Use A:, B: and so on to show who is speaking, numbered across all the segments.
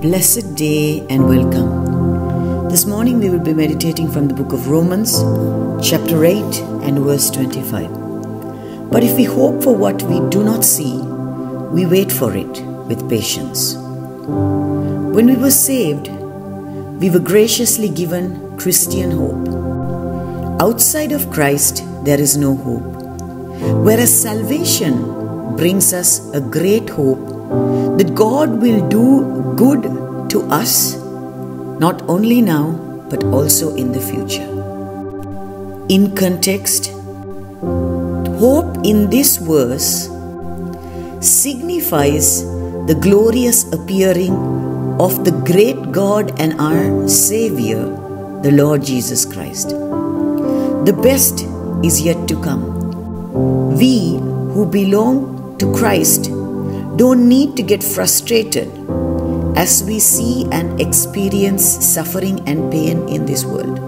A: Blessed day and welcome. This morning we will be meditating from the book of Romans, chapter 8 and verse 25. But if we hope for what we do not see, we wait for it with patience. When we were saved, we were graciously given Christian hope. Outside of Christ, there is no hope. Whereas salvation brings us a great hope that God will do good to us not only now but also in the future. In context, hope in this verse signifies the glorious appearing of the great God and our Savior, the Lord Jesus Christ. The best is yet to come. We who belong to Christ don't need to get frustrated as we see and experience suffering and pain in this world.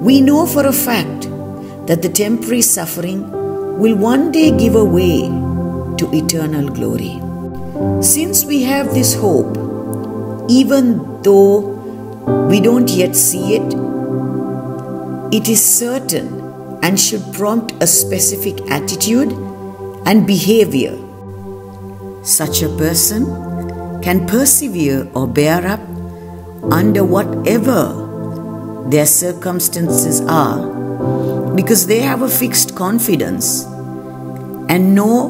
A: We know for a fact that the temporary suffering will one day give way to eternal glory. Since we have this hope, even though we don't yet see it, it is certain and should prompt a specific attitude and behavior such a person can persevere or bear up under whatever their circumstances are because they have a fixed confidence and know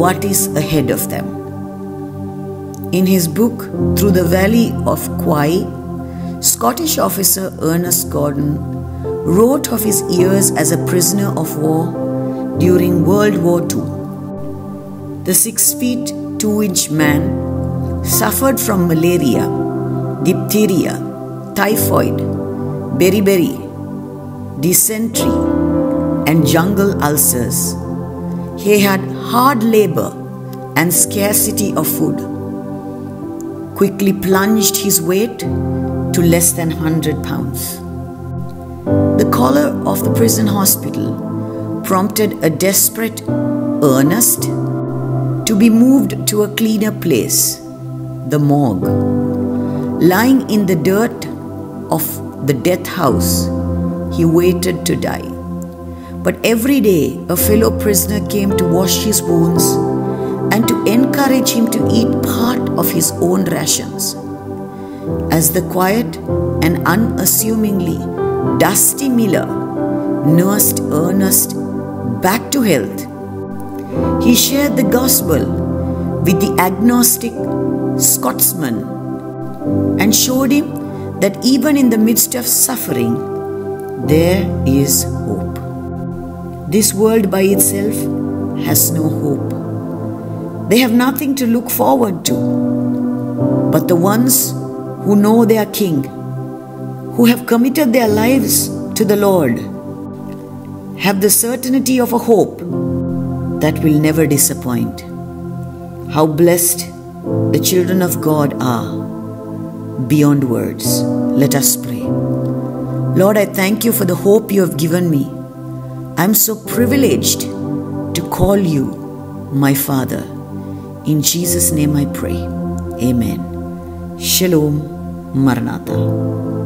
A: what is ahead of them. In his book Through the Valley of Kwai, Scottish officer Ernest Gordon wrote of his years as a prisoner of war during World War II. The six feet 2 inch man suffered from malaria, diphtheria, typhoid, beriberi, dysentery, and jungle ulcers. He had hard labor and scarcity of food. Quickly plunged his weight to less than 100 pounds. The caller of the prison hospital prompted a desperate, earnest, to be moved to a cleaner place, the morgue. Lying in the dirt of the death house, he waited to die. But every day, a fellow prisoner came to wash his wounds and to encourage him to eat part of his own rations. As the quiet and unassumingly Dusty Miller nursed Ernest back to health, he shared the gospel with the agnostic Scotsman and showed him that even in the midst of suffering, there is hope. This world by itself has no hope. They have nothing to look forward to. But the ones who know their King, who have committed their lives to the Lord, have the certainty of a hope that will never disappoint. How blessed the children of God are beyond words. Let us pray. Lord, I thank you for the hope you have given me. I'm so privileged to call you my Father. In Jesus' name I pray. Amen. Shalom, Maranatha.